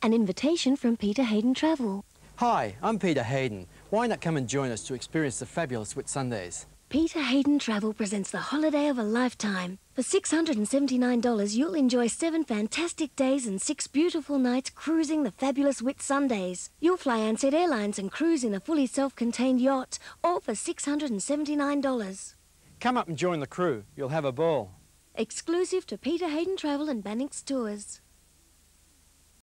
An invitation from Peter Haydon Travel. Hi, I'm Peter Haydon. Why not come and join us to experience the fabulous Whitsundays? Peter Haydon Travel presents the holiday of a lifetime. For $679, you'll enjoy seven fantastic days and six beautiful nights cruising the fabulous Whitsundays. You'll fly Ansett Airlines and cruise in a fully self-contained yacht, all for $679. Come up and join the crew. You'll have a ball. Exclusive to Peter Haydon Travel and Bannocks Tours.